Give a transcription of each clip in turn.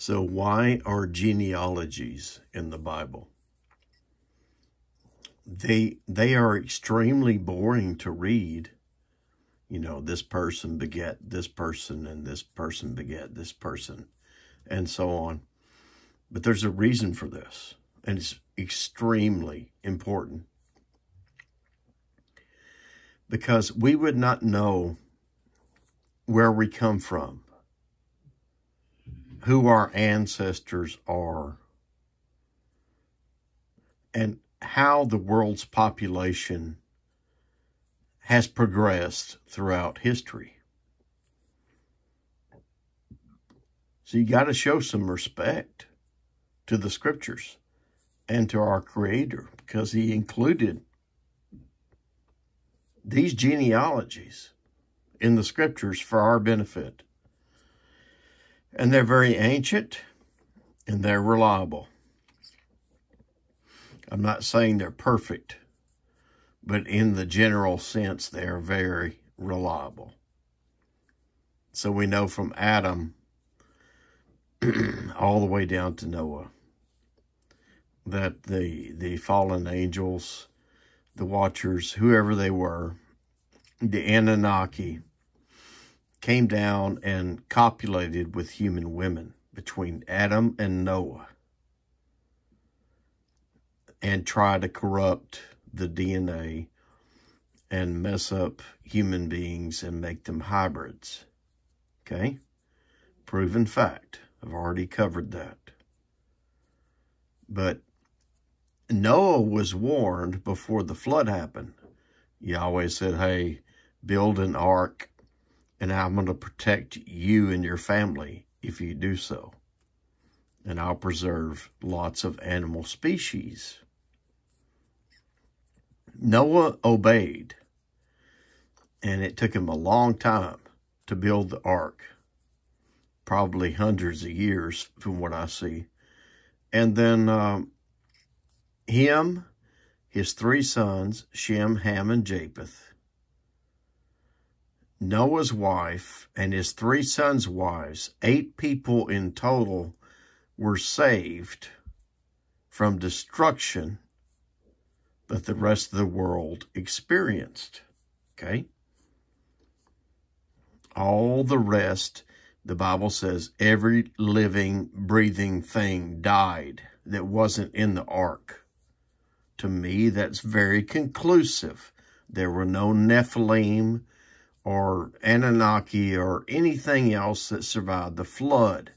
So why are genealogies in the Bible? They they are extremely boring to read. You know, this person beget this person and this person beget this person and so on. But there's a reason for this, and it's extremely important. Because we would not know where we come from who our ancestors are and how the world's population has progressed throughout history. So you got to show some respect to the scriptures and to our creator because he included these genealogies in the scriptures for our benefit. And they're very ancient and they're reliable. I'm not saying they're perfect, but in the general sense, they are very reliable. So we know from Adam all the way down to Noah that the the fallen angels, the watchers, whoever they were, the Anunnaki, came down and copulated with human women between Adam and Noah and try to corrupt the DNA and mess up human beings and make them hybrids. Okay? Proven fact. I've already covered that. But Noah was warned before the flood happened. Yahweh said, hey, build an ark and I'm going to protect you and your family if you do so. And I'll preserve lots of animal species. Noah obeyed, and it took him a long time to build the ark, probably hundreds of years from what I see. And then um, him, his three sons, Shem, Ham, and Japheth, Noah's wife and his three sons' wives, eight people in total, were saved from destruction that the rest of the world experienced. Okay? All the rest, the Bible says, every living, breathing thing died that wasn't in the ark. To me, that's very conclusive. There were no Nephilim, or Anunnaki or anything else that survived the flood.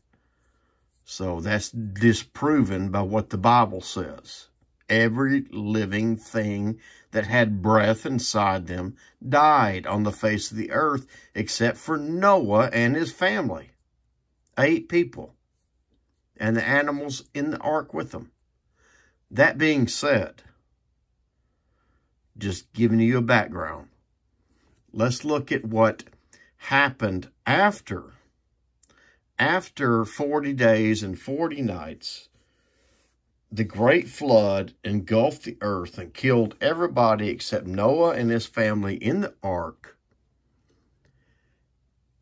So that's disproven by what the Bible says. Every living thing that had breath inside them died on the face of the earth except for Noah and his family. Eight people. And the animals in the ark with them. That being said, just giving you a background let's look at what happened after. After 40 days and 40 nights, the great flood engulfed the earth and killed everybody except Noah and his family in the ark.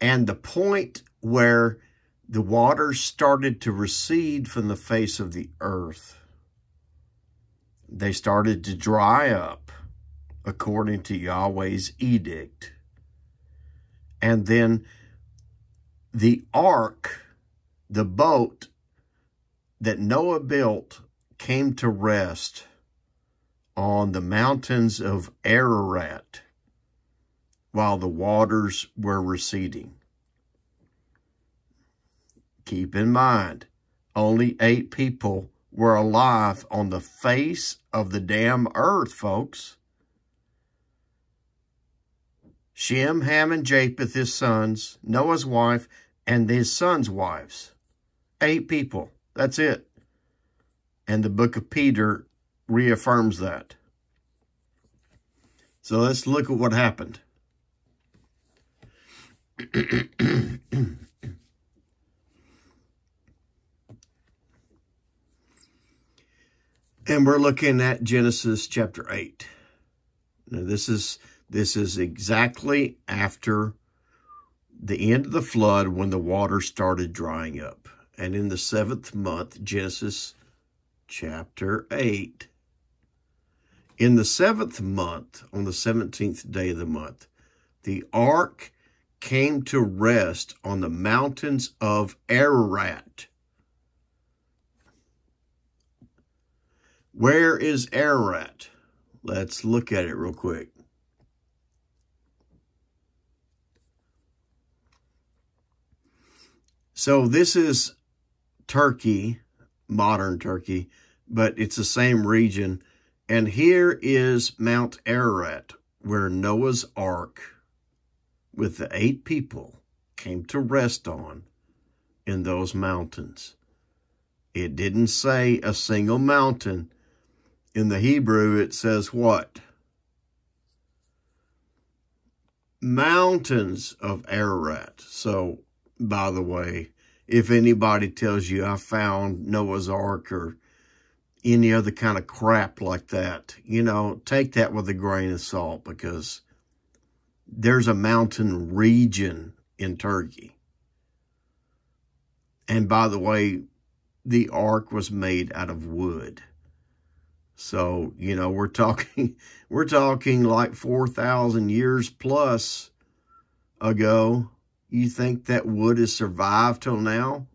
And the point where the waters started to recede from the face of the earth, they started to dry up according to Yahweh's edict. And then the ark, the boat that Noah built, came to rest on the mountains of Ararat while the waters were receding. Keep in mind, only eight people were alive on the face of the damn earth, folks. Shem, Ham, and Japheth, his sons, Noah's wife, and his sons' wives. Eight people. That's it. And the book of Peter reaffirms that. So let's look at what happened. and we're looking at Genesis chapter 8. Now, this is this is exactly after the end of the flood when the water started drying up. and in the seventh month, Genesis chapter 8. In the seventh month, on the 17th day of the month, the ark came to rest on the mountains of Ararat. Where is Ararat? Let's look at it real quick. So this is Turkey, modern Turkey, but it's the same region. And here is Mount Ararat, where Noah's Ark with the eight people came to rest on in those mountains. It didn't say a single mountain. In the Hebrew, it says what? Mountains of Ararat. So, by the way, if anybody tells you I found Noah's Ark or any other kind of crap like that, you know, take that with a grain of salt because there's a mountain region in Turkey. And by the way, the ark was made out of wood. So, you know, we're talking we're talking like 4,000 years plus ago. You think that wood has survived till now?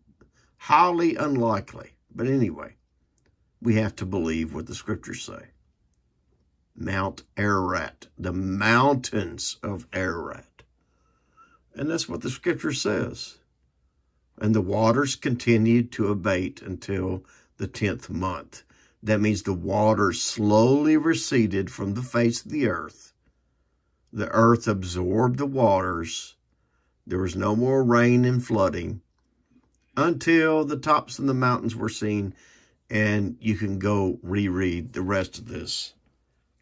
Highly unlikely. But anyway, we have to believe what the scriptures say. Mount Ararat, the mountains of Ararat. And that's what the scripture says. And the waters continued to abate until the 10th month. That means the waters slowly receded from the face of the earth. The earth absorbed the waters. There was no more rain and flooding until the tops of the mountains were seen. And you can go reread the rest of this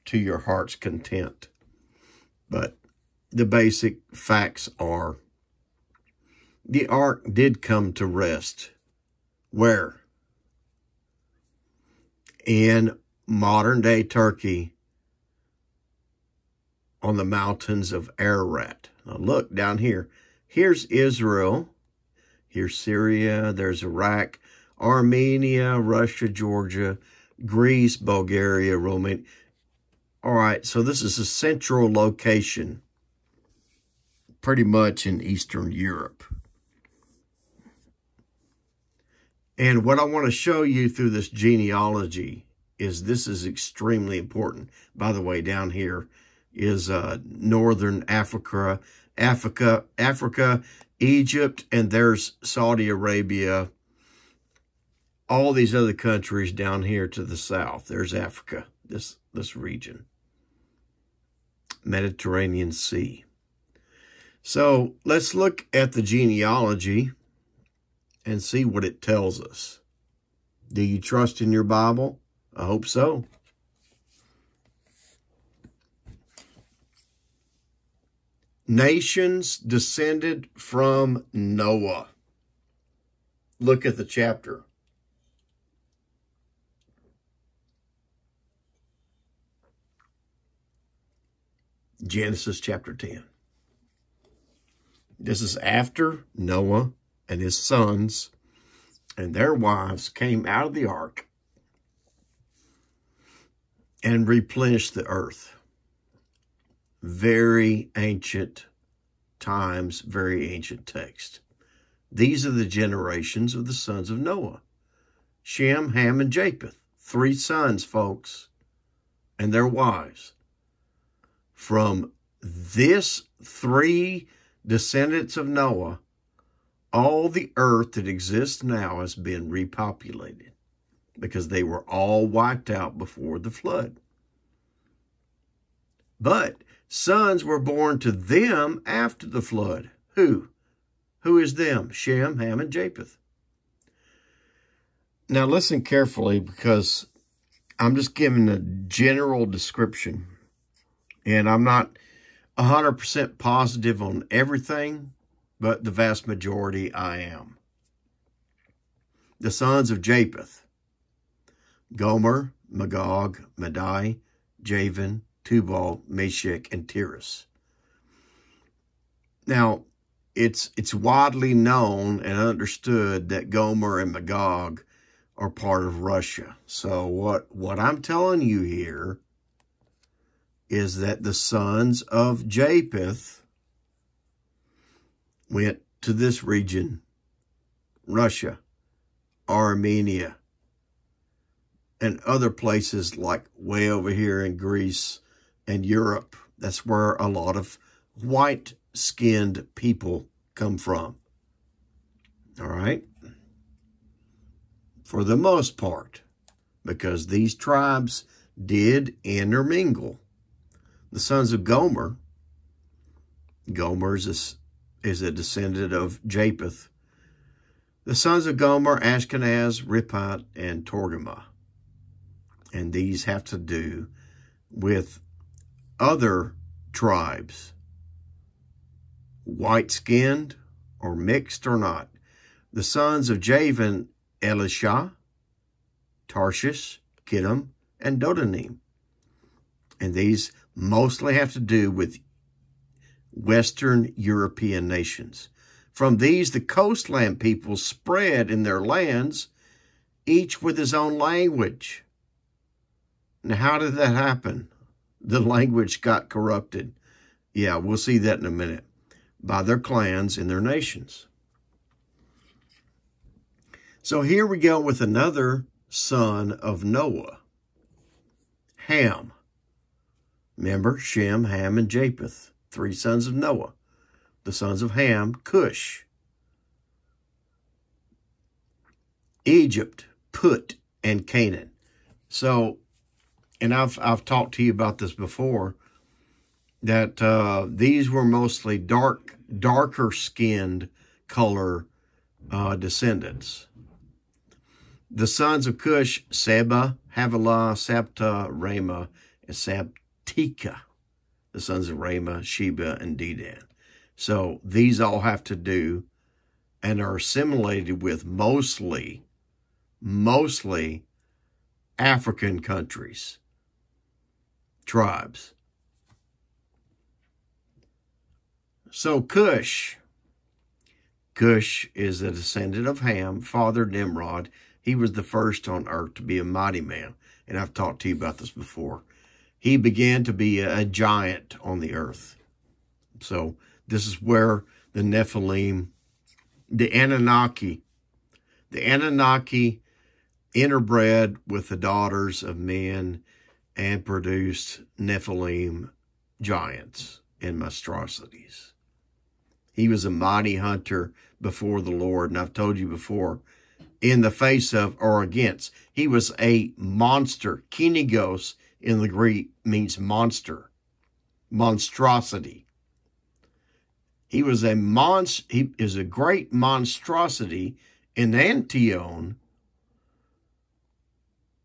to your heart's content. But the basic facts are the ark did come to rest. Where? In modern day Turkey on the mountains of Ararat. Now look down here. Here's Israel. Here's Syria. There's Iraq, Armenia, Russia, Georgia, Greece, Bulgaria, Romania. All right, so this is a central location, pretty much in Eastern Europe. And what I want to show you through this genealogy is this is extremely important. By the way, down here is uh, Northern Africa, Africa, Africa, Egypt, and there's Saudi Arabia. All these other countries down here to the south. There's Africa, this, this region. Mediterranean Sea. So let's look at the genealogy and see what it tells us. Do you trust in your Bible? I hope so. Nations descended from Noah. Look at the chapter. Genesis chapter 10. This is after Noah and his sons and their wives came out of the ark and replenished the earth. Very ancient times, very ancient text. These are the generations of the sons of Noah. Shem, Ham, and Japheth. Three sons, folks, and their wives from this three descendants of Noah, all the earth that exists now has been repopulated because they were all wiped out before the flood. But sons were born to them after the flood. Who? Who is them? Shem, Ham, and Japheth. Now listen carefully because I'm just giving a general description and I'm not 100% positive on everything, but the vast majority I am. The sons of Japheth, Gomer, Magog, Madai, Javan, Tubal, Meshech, and Tiras. Now, it's it's widely known and understood that Gomer and Magog are part of Russia. So what what I'm telling you here is that the sons of Japheth went to this region, Russia, Armenia, and other places like way over here in Greece and Europe. That's where a lot of white skinned people come from. All right? For the most part, because these tribes did intermingle. The sons of Gomer, Gomer is a, is a descendant of Japheth. The sons of Gomer, Ashkenaz, Riphat, and Togarmah. And these have to do with other tribes white-skinned or mixed or not. The sons of Javan, Elisha, Tarshish, Kittim, and Dodanim. And these mostly have to do with Western European nations. From these, the coastland peoples spread in their lands, each with his own language. Now, how did that happen? The language got corrupted. Yeah, we'll see that in a minute by their clans and their nations. So here we go with another son of Noah, Ham. Remember, Shem, Ham, and Japheth, three sons of Noah. The sons of Ham, Cush. Egypt, Put, and Canaan. So, and I've, I've talked to you about this before, that uh, these were mostly dark, darker skinned color uh, descendants. The sons of Cush, Seba, Havilah, Sabta, Raamah, and Sabtika. The sons of Raamah, Sheba, and Dedan. So these all have to do and are assimilated with mostly, mostly African countries, tribes. So Cush, Cush is a descendant of Ham, father Nimrod. He was the first on earth to be a mighty man. And I've talked to you about this before. He began to be a, giant on the earth. So this is where the Nephilim, the Anunnaki, the Anunnaki interbred with the daughters of men and produced Nephilim giants and monstrosities. He was a mighty hunter before the Lord. And I've told you before, in the face of or against, he was a monster. Kinegos in the Greek means monster, monstrosity. He was a monst. He is a great monstrosity enantion.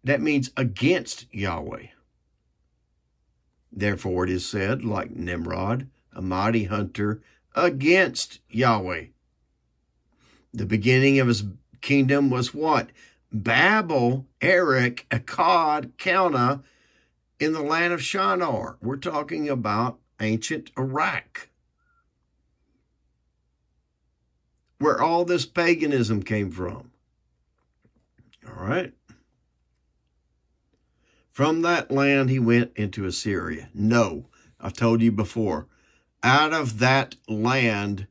That means against Yahweh. Therefore, it is said, like Nimrod, a mighty hunter against Yahweh. The beginning of his kingdom was what? Babel, Erech, Akkad, Calneh in the land of Shinar. We're talking about ancient Iraq, where all this paganism came from. All right. From that land, he went into Assyria. No, I've told you before, out of that land,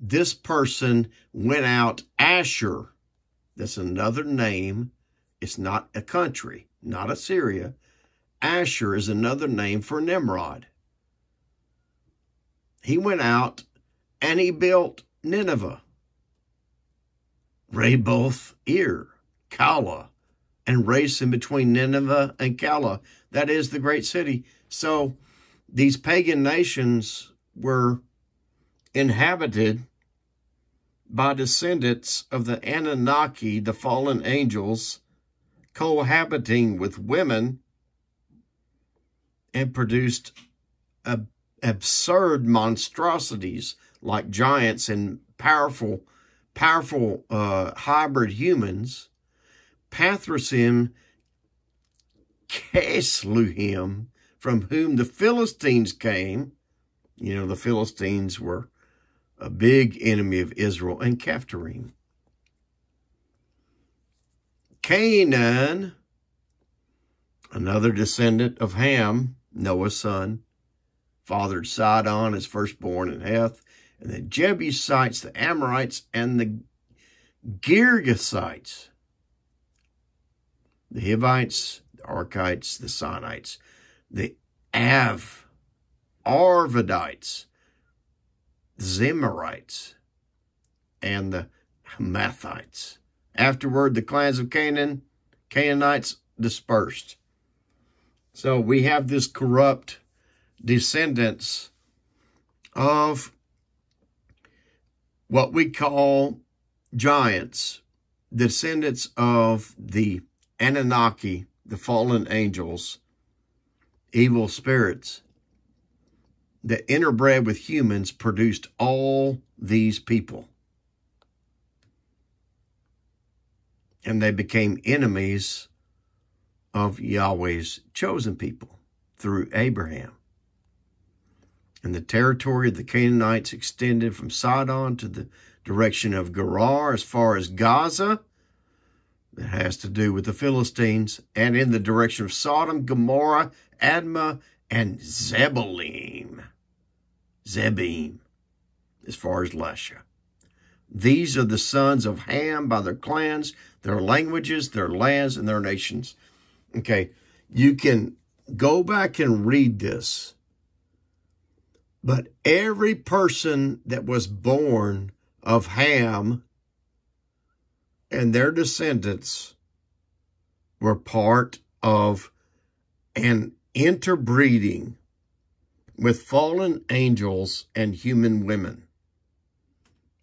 this person went out Asshur. That's another name. It's not a country, not Assyria. Asshur is another name for Nimrod. He went out and he built Nineveh, Rehoboth, Ir, Calah, and Resen between Nineveh and Calah. That is the great city. So these pagan nations were inhabited by descendants of the Anunnaki, the fallen angels, cohabiting with women and produced ab absurd monstrosities like giants and powerful, powerful uh, hybrid humans. Pathrusim, Casluhim, from whom the Philistines came, you know, the Philistines were a big enemy of Israel, and Caphtorim. Canaan, another descendant of Ham, Noah's son, fathered Sidon, his firstborn, and Heth, and the Jebusites, the Amorites, and the Girgashites, the Hivites, the Arkites, the Sinites, the Av, Arvadites, the and the Hamathites. Afterward, the clans of Canaan, Canaanites dispersed. So we have this corrupt descendants of what we call giants, descendants of the Anunnaki, the fallen angels, evil spirits that interbred with humans produced all these people. And they became enemies of Yahweh's chosen people through Abraham. And the territory of the Canaanites extended from Sidon to the direction of Gerar as far as Gaza. That has to do with the Philistines. And in the direction of Sodom, Gomorrah, Admah, and Zeboiim. Zebim, as far as Lasha. These are the sons of Ham by their clans, their languages, their lands, and their nations. Okay, you can go back and read this but every person that was born of Ham and their descendants were part of an interbreeding with fallen angels and human women.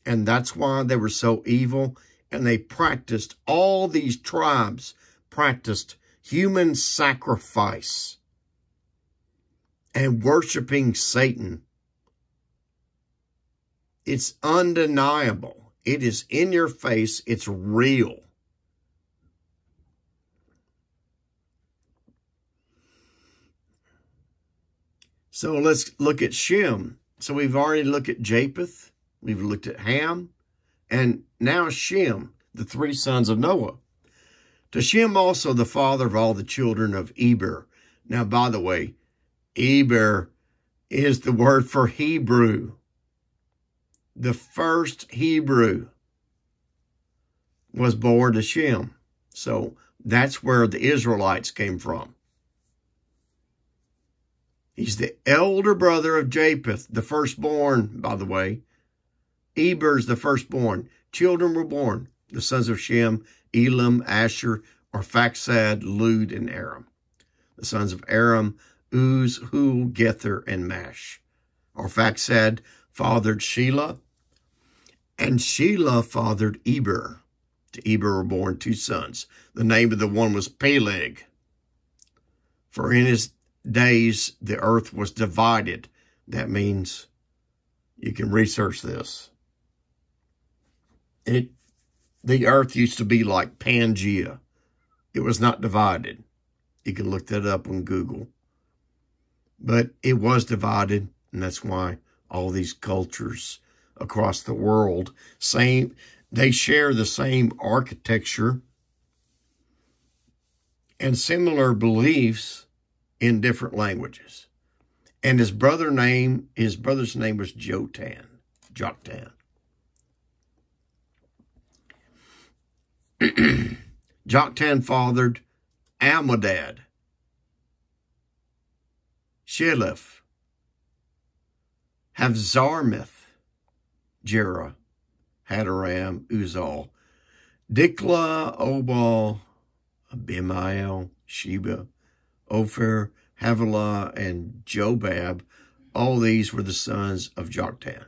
And that's why they were so evil. And they practiced, all these tribes practiced human sacrifice and worshiping Satan it's undeniable. It is in your face. It's real. So let's look at Shem. So we've already looked at Japheth. We've looked at Ham. And now Shem, the three sons of Noah. To Shem also the father of all the children of Eber. Now, by the way, Eber is the word for Hebrew the first Hebrew was born to Shem. So that's where the Israelites came from. He's the elder brother of Japheth, the firstborn, by the way. Eber's the firstborn. Children were born, the sons of Shem, Elam, Asshur, Arphaxad, Lud, and Aram. The sons of Aram, Uz, Hul, Gether, and Mash. Arphaxad fathered Shelah, and Shelah fathered Eber. To Eber were born two sons. The name of the one was Peleg. For in his days the earth was divided. That means you can research this. It the earth used to be like Pangea. It was not divided. You can look that up on Google. But it was divided, and that's why all these cultures across the world, same they share the same architecture and similar beliefs in different languages. And his brother name, his brother's name was Jotan, Joktan. Joktan fathered Almodad, Sheleph, Hazarmaveth, Jerah, Hadaram, Uzal, Dikla, Obal, Abimael, Sheba, Ophir, Havilah, and Jobab. All these were the sons of Joktan.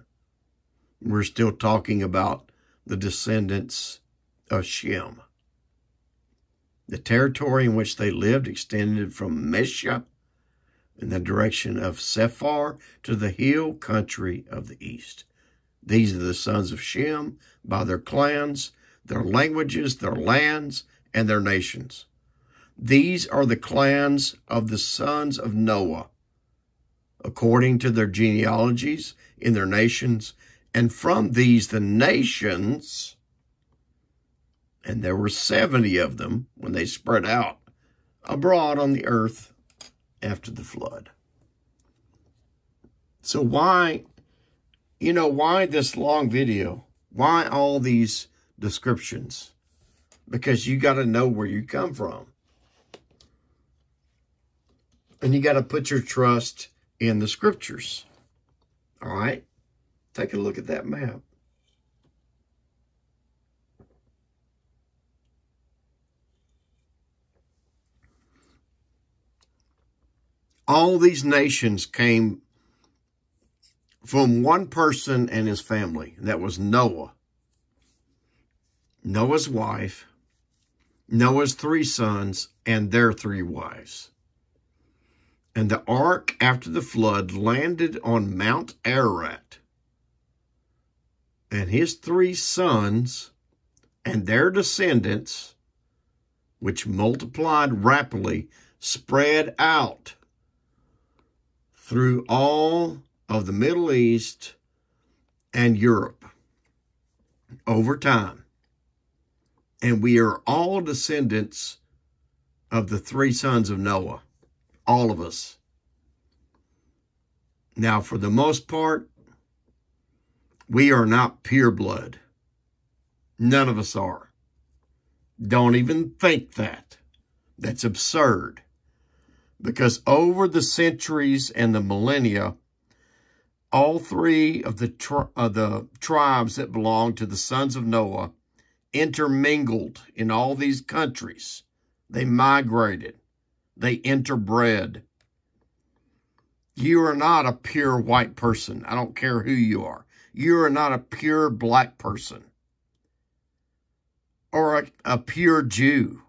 We're still talking about the descendants of Shem. The territory in which they lived extended from Mesha in the direction of Sephar to the hill country of the east. These are the sons of Shem by their clans, their languages, their lands, and their nations. These are the clans of the sons of Noah, according to their genealogies in their nations And from these, the nations, and there were 70 of them when they spread out abroad on the earth after the flood. So why, you know, why this long video? Why all these descriptions? Because you got to know where you come from. And you got to put your trust in the scriptures. All right? Take a look at that map. All these nations came from one person and his family. That was Noah. Noah's wife, Noah's three sons, and their three wives. And the ark after the flood landed on Mount Ararat. And his three sons and their descendants, which multiplied rapidly, spread out through all of the Middle East and Europe over time. And we are all descendants of the three sons of Noah, all of us. Now, for the most part, we are not pure blood. None of us are. Don't even think that. That's absurd. Because over the centuries and the millennia, all three of the, tri of uh, the tribes that belonged to the sons of Noah intermingled in all these countries. They migrated. They interbred. You are not a pure white person. I don't care who you are. You are not a pure black person or a, a pure Jew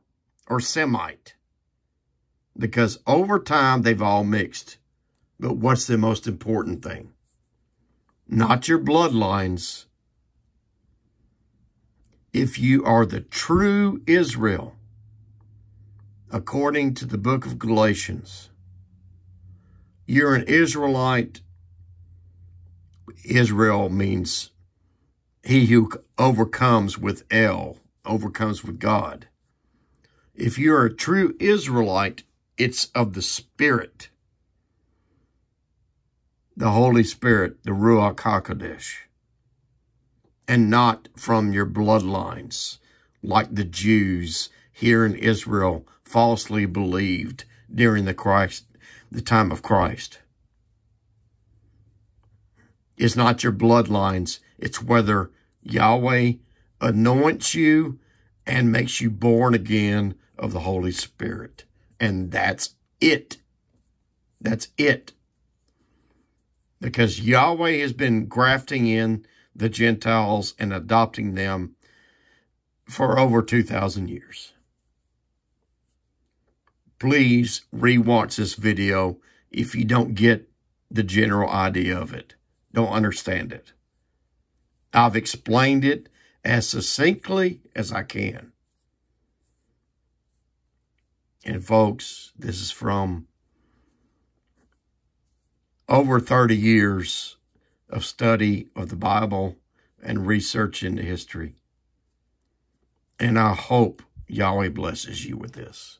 or Semite because over time they've all mixed. But what's the most important thing? Not your bloodlines. If you are the true Israel, according to the book of Galatians, you're an Israelite. Israel means he who overcomes with El, overcomes with God. If you're a true Israelite, it's of the Spirit the Holy Spirit, the Ruach HaKodesh, and not from your bloodlines, like the Jews here in Israel falsely believed during the Christ, the time of Christ. It's not your bloodlines. It's whether Yahweh anoints you and makes you born again of the Holy Spirit. And that's it. That's it because Yahweh has been grafting in the Gentiles and adopting them for over 2,000 years. Please rewatch this video if you don't get the general idea of it, don't understand it. I've explained it as succinctly as I can. And folks, this is from over 30 years of study of the Bible and research into history. And I hope Yahweh blesses you with this.